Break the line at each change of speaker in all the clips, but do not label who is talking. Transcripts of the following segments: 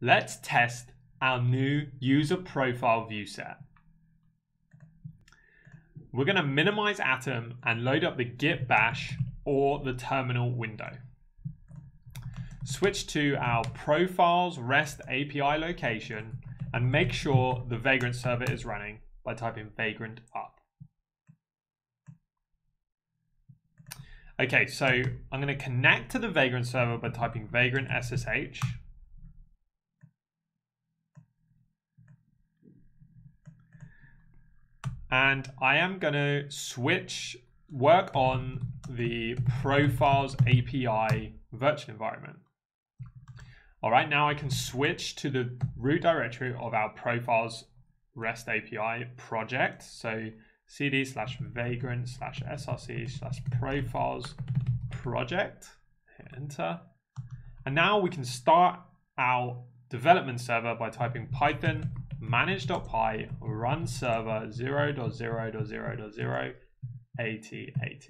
let's test our new user profile view set. We're going to minimize Atom and load up the git bash or the terminal window. Switch to our profiles REST API location and make sure the Vagrant server is running by typing Vagrant up. Okay, so I'm going to connect to the Vagrant server by typing Vagrant SSH. And I am going to switch, work on the profiles API virtual environment. All right, now I can switch to the root directory of our profiles REST API project. So cd slash vagrant slash src slash profiles project, hit enter. And now we can start our development server by typing python manage.py run server 0.0.0.0 AT AT.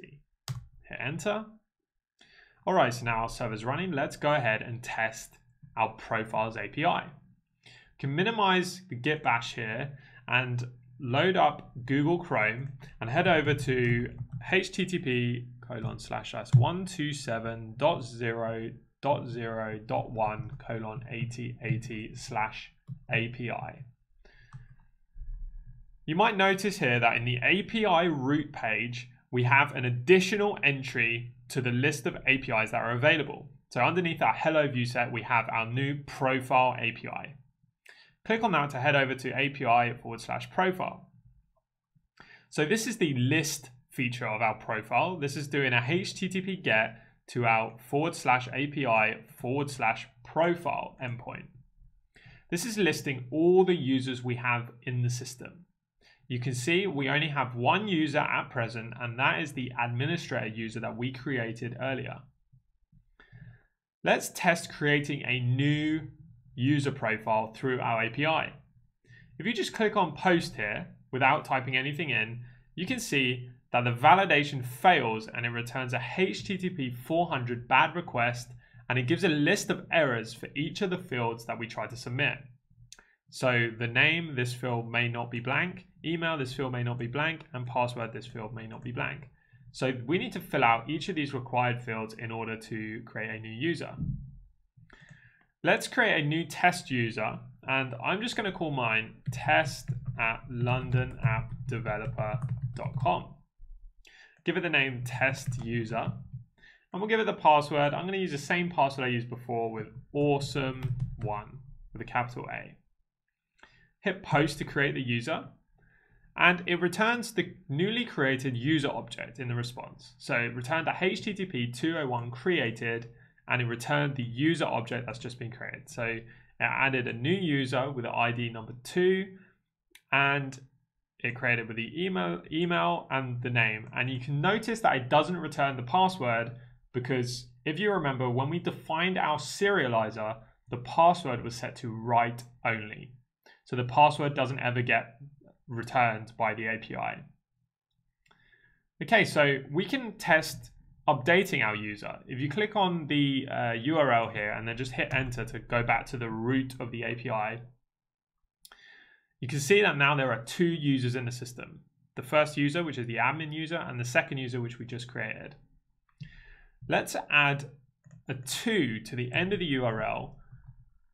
Hit enter. All right, so now our server's running. Let's go ahead and test our profiles API. You can minimize the git bash here and load up Google Chrome and head over to http colon slash slash 127.0.0.1 colon 8080 slash API. You might notice here that in the API root page, we have an additional entry to the list of APIs that are available. So underneath our hello view set, we have our new profile API. Click on that to head over to API forward slash profile. So this is the list feature of our profile. This is doing a HTTP GET to our forward slash API forward slash profile endpoint. This is listing all the users we have in the system. You can see we only have one user at present, and that is the administrator user that we created earlier. Let's test creating a new user profile through our API. If you just click on post here without typing anything in, you can see that the validation fails and it returns a HTTP 400 bad request and it gives a list of errors for each of the fields that we try to submit. So the name, this field may not be blank, email, this field may not be blank, and password, this field may not be blank. So we need to fill out each of these required fields in order to create a new user. Let's create a new test user and I'm just going to call mine test at londonappdeveloper.com. Give it the name test user and we'll give it the password. I'm going to use the same password I used before with awesome1 with a capital A. Hit post to create the user and it returns the newly created user object in the response. So it returned a HTTP 201 created and it returned the user object that's just been created. So it added a new user with an ID number two and it created with the email, email and the name. And you can notice that it doesn't return the password because if you remember when we defined our serializer, the password was set to write only. So the password doesn't ever get returned by the API. Okay, so we can test updating our user. If you click on the uh, URL here and then just hit enter to go back to the root of the API, you can see that now there are two users in the system. The first user, which is the admin user, and the second user, which we just created. Let's add a 2 to the end of the URL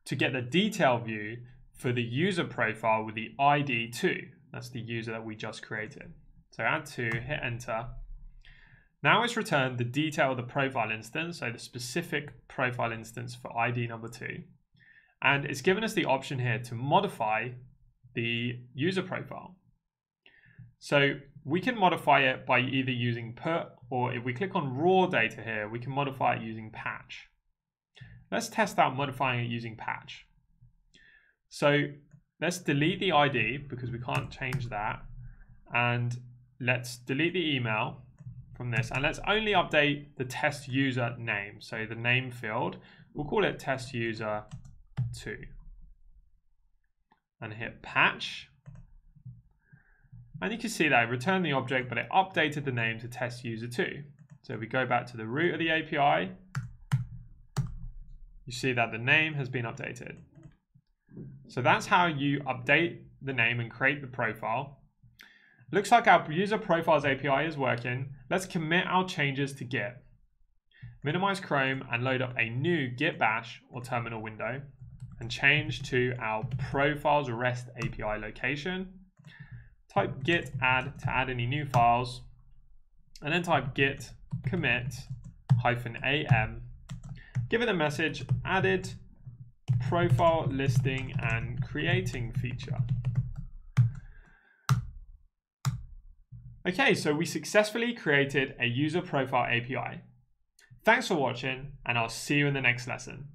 to get the detail view for the user profile with the ID 2. That's the user that we just created. So add two, hit enter. Now it's returned the detail of the profile instance, so the specific profile instance for ID number two. And it's given us the option here to modify the user profile. So we can modify it by either using put or if we click on raw data here, we can modify it using patch. Let's test out modifying it using patch. So let's delete the ID because we can't change that. And let's delete the email from this. And let's only update the test user name. So the name field, we'll call it test user 2. And hit patch. And you can see that it returned the object, but it updated the name to test user 2. So we go back to the root of the API, you see that the name has been updated. So that's how you update the name and create the profile. Looks like our user profiles API is working. Let's commit our changes to Git. Minimize Chrome and load up a new Git bash or terminal window and change to our profiles REST API location. Type git add to add any new files and then type git commit hyphen am. Give it a message added profile listing and creating feature. Okay, so we successfully created a user profile API. Thanks for watching and I'll see you in the next lesson.